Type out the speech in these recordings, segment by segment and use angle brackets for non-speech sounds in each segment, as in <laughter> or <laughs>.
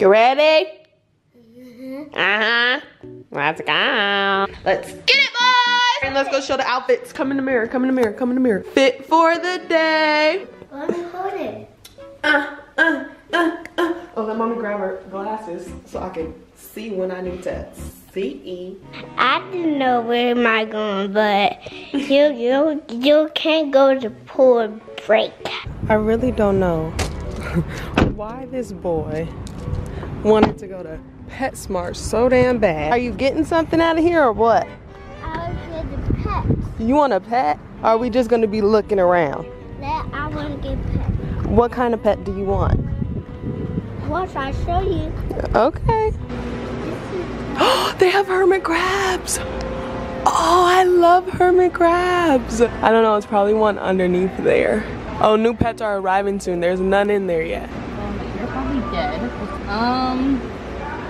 You ready? Uh-huh. Let's go. Let's get it, boys! And let's go show the outfits. Come in the mirror, come in the mirror, come in the mirror. Fit for the day. Let me hold it. Uh, uh, uh, uh. Oh, let mommy grab her glasses so I can see when I need to see. I didn't know where am I going, but <laughs> you you you can't go to pool break. I really don't know <laughs> why this boy wanted to go to PetSmart so damn bad. Are you getting something out of here or what? I was getting pets. You want a pet? Or are we just gonna be looking around? That I want to get pets. What kind of pet do you want? Once I show you. Okay. Oh, <gasps> they have hermit crabs. Oh, I love hermit crabs. I don't know, it's probably one underneath there. Oh, new pets are arriving soon. There's none in there yet. Um, you're probably dead. Um,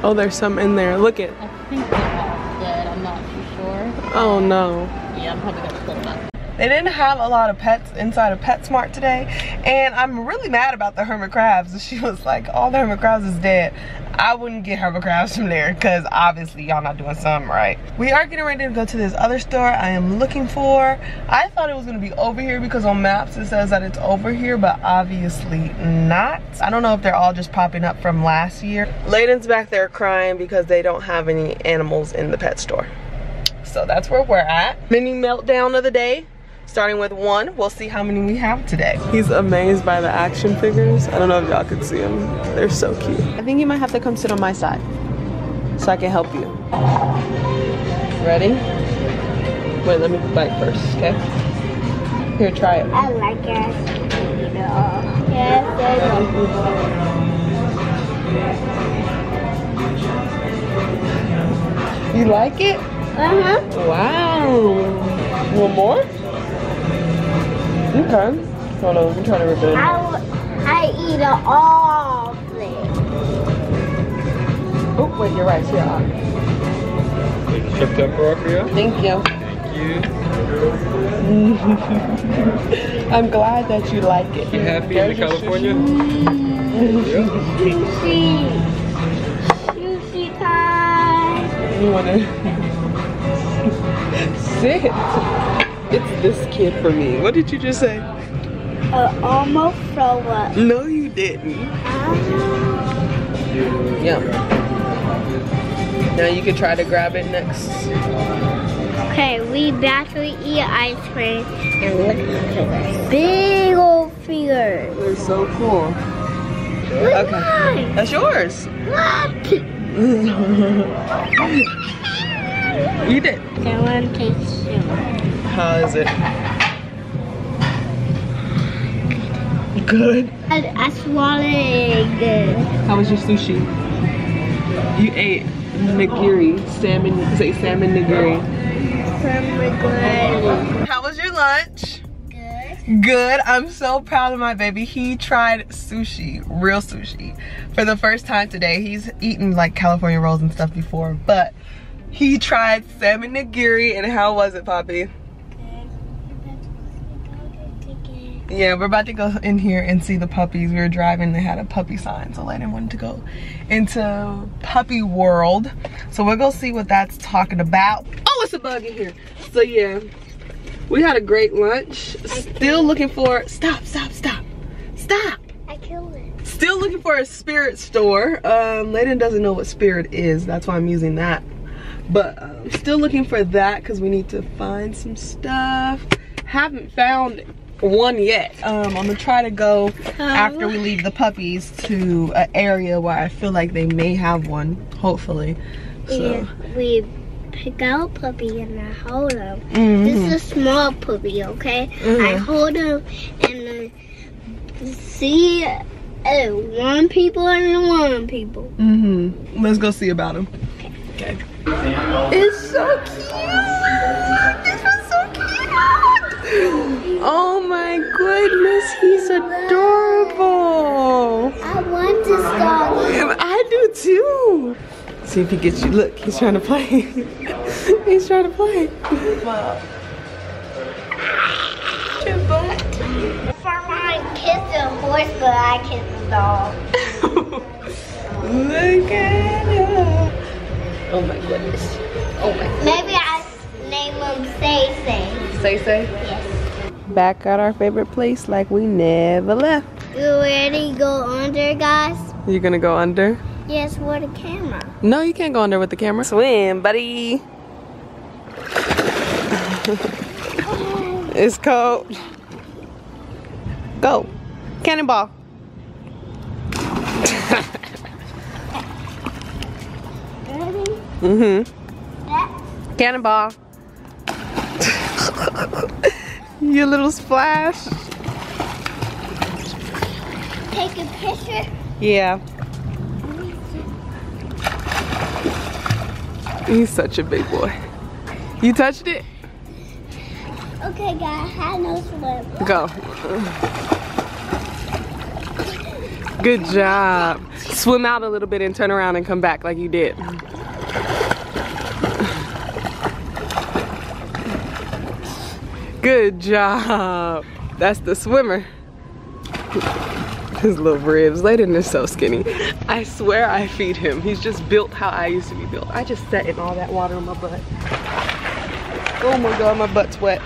Oh, there's some in there. Look it. I think they're all dead. I'm not too sure. Oh no. Yeah, I'm probably gonna pull them up. They didn't have a lot of pets inside of PetSmart today, and I'm really mad about the hermit crabs. <laughs> She was like, all the hermit crabs is dead. I wouldn't get hermit crabs from there because obviously y'all not doing something right. We are getting ready to go to this other store I am looking for. I thought it was gonna be over here because on maps it says that it's over here, but obviously not. I don't know if they're all just popping up from last year. Layden's back there crying because they don't have any animals in the pet store. So that's where we're at. Mini meltdown of the day. Starting with one, we'll see how many we have today. He's amazed by the action figures. I don't know if y'all can see them. They're so cute. I think you might have to come sit on my side so I can help you. Ready? Wait, let me bite first, okay? Here, try it. I like it. You know. Yes, You like it? Uh huh. Wow. One more? Okay. Hold on, let me try to rip it. I, w- I eat it all of it. Oh, wait, you're right. Here, I'll- Chip tempura for you. Thank you. Thank you. <laughs> I'm glad that you like it. You happy in There's your California? sushi. Sushi. Sushi time. You wanna <laughs> sit? It's this kid for me. What did you just say? Uh, almost throw up. No, you didn't. Yeah. Now you can try to grab it next. Okay, we to eat ice cream and look at this big old fingers. They're so cool. Look Okay. mine. That's yours. Look. Eat it. I want to taste soon. How is it? Good. I, I swallowed it good. How was your sushi? You ate nigiri, salmon, say salmon nigiri. Good. How was your lunch? Good. Good. I'm so proud of my baby. He tried sushi, real sushi, for the first time today. He's eaten like California rolls and stuff before, but he tried salmon nigiri and how was it, Poppy? Yeah, we're about to go in here and see the puppies. We were driving, they had a puppy sign, so Landon wanted to go into puppy world. So we'll go see what that's talking about. Oh, it's a bug in here. So yeah, we had a great lunch. Still looking for, stop, stop, stop, stop. I killed it. Still looking for a spirit store. Um, Layden doesn't know what spirit is. That's why I'm using that. But um, still looking for that because we need to find some stuff. Haven't found one yet. Um, I'm gonna try to go after we leave the puppies to an area where I feel like they may have one, hopefully. So, And we pick out a puppy and I hold him. mhm. This is a small puppy, okay? I Mhm. hold him and uh, see uh, one people and one people. Mm-hmm. Let's go see about him. Okay. It's so cute. Oh my goodness, he's adorable. I want this dog. I do too. See if he gets you. Look, he's trying to play. <laughs> he's trying to play. For my kiss the horse, but I kiss the dog. together. Oh my goodness. Oh my Maybe I name him Say Say. Say say. Yes. Back at our favorite place like we never left. You ready to go under, guys? You gonna go under? Yes, for the camera. No, you can't go under with the camera. Swim, buddy. <laughs> it's cold. Go. Cannonball. <laughs> Ready? Mm-hmm. Cannonball. You little splash. Take a picture. Yeah. He's such a big boy. You touched it? Okay, guys, I know swim. Go. Good job. Swim out a little bit and turn around and come back like you did. Good job. That's the swimmer. His little ribs. Layden is so skinny. I swear I feed him. He's just built how I used to be built. I just sat in all that water on my butt. Oh my god, my butt's wet.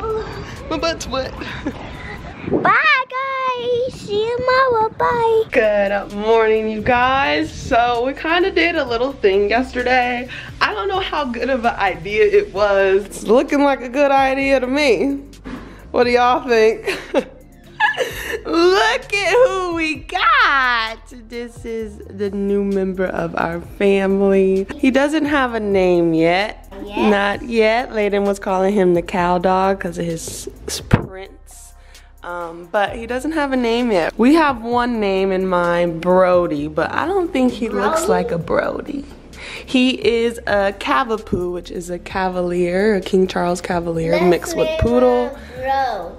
<sighs> My butt's wet. Bye. See you tomorrow. Bye. Good morning, you guys. So we kind of did a little thing yesterday. I don't know how good of an idea it was. It's looking like a good idea to me. What do y'all think? <laughs> Look at who we got. This is the new member of our family. He doesn't have a name yet. Yet. Not yet. Layden was calling him the cow dog because of his. Um, but he doesn't have a name yet. We have one name in mind, Brody, but I don't think he looks like a Brody. He is a Cavapoo, which is a Cavalier, a King Charles Cavalier mixed with Poodle. Bro.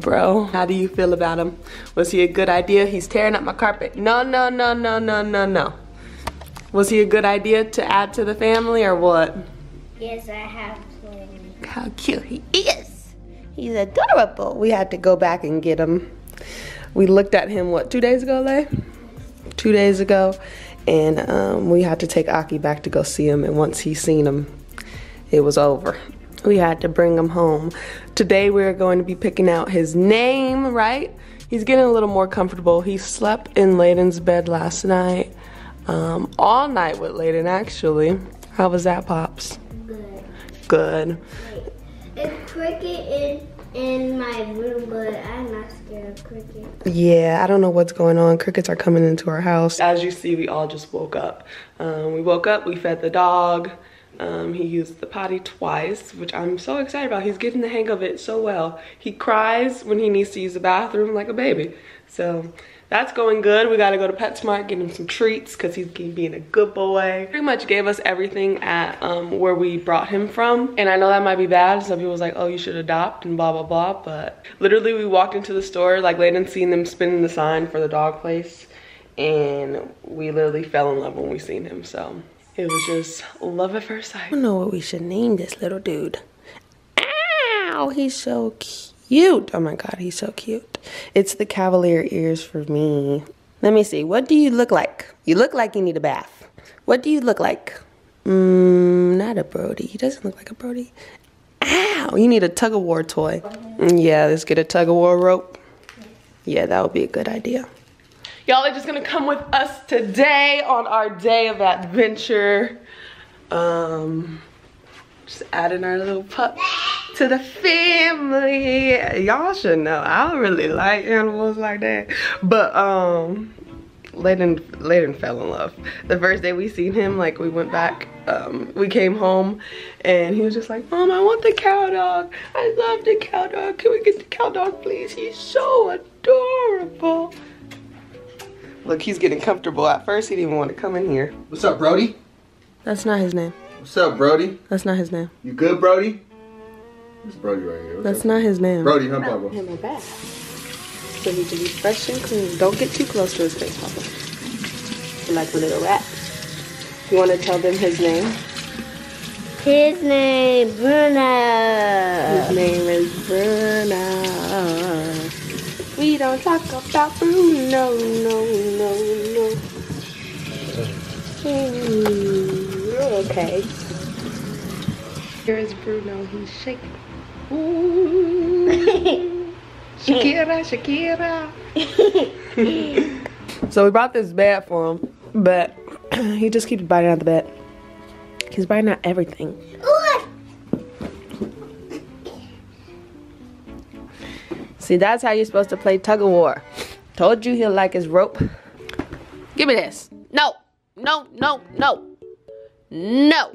Bro, how do you feel about him? Was he a good idea? He's tearing up my carpet. No, no, no, no, no, no, no. Was he a good idea to add to the family or what? Yes, I have to. How cute he is. He's adorable. We had to go back and get him. We looked at him, what, two days ago, Lay? Two days ago. And um, we had to take Aki back to go see him. And once he seen him, it was over. We had to bring him home. Today we're going to be picking out his name, right? He's getting a little more comfortable. He slept in Layden's bed last night. Um, all night with Layden, actually. How was that, Pops? Good. Good. It's cricket in, in my room, but I'm not scared of cricket. Yeah, I don't know what's going on. Crickets are coming into our house. As you see, we all just woke up. Um, we woke up, we fed the dog. Um, he used the potty twice, which I'm so excited about. He's getting the hang of it so well. He cries when he needs to use the bathroom like a baby. So that's going good. We gotta go to PetSmart, get him some treats because he's being a good boy. Pretty much gave us everything at um, where we brought him from. And I know that might be bad. Some people was like, oh, you should adopt and blah, blah, blah. But literally we walked into the store, like Layden seen them spinning the sign for the dog place. And we literally fell in love when we seen him, so. It was just love at first sight. I don't know what we should name this little dude. Ow, he's so cute. Oh my god, he's so cute. It's the Cavalier ears for me. Let me see. What do you look like? You look like you need a bath. What do you look like? Mmm, not a Brody. He doesn't look like a Brody. Ow, you need a tug of war toy. Mm, Yeah, let's get a tug of war rope. Yeah, that would be a good idea. Y'all are just gonna come with us today on our day of adventure. Um, just adding our little pup to the family. Y'all should know, I don't really like animals like that. But, um, Layden, Layden fell in love. The first day we seen him, like we went back, um, we came home and he was just like, Mom, I want the cow dog. I love the cow dog. Can we get the cow dog, please? He's so adorable. Look, he's getting comfortable. At first, he didn't even want to come in here. What's up, Brody? That's not his name. What's up, Brody? That's not his name. You good, Brody? It's Brody right here. What's That's up? not his name. Brody, huh, Papa? him a bath. So he can be fresh and clean. Don't get too close to his face, Papa. You're like a little rat. You want to tell them his name? His name, Bruno. His name is Bruno. We don't talk about Bruno, no, no, no. Ooh, okay. Here is Bruno. He's shaking. <laughs> Shakira, Shakira. <laughs> so we brought this bed for him, but <clears throat> he just keeps biting out the bed. He's biting out everything. See, that's how you're supposed to play tug of war. Told you he'll like his rope. Give me this. No, no, no, no. No.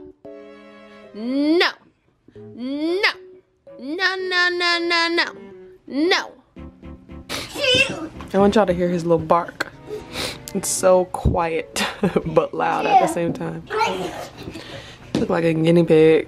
No. No. No, no, no, no, no. No. I want y'all to hear his little bark. It's so quiet, <laughs> but loud at the same time. Look like a guinea pig.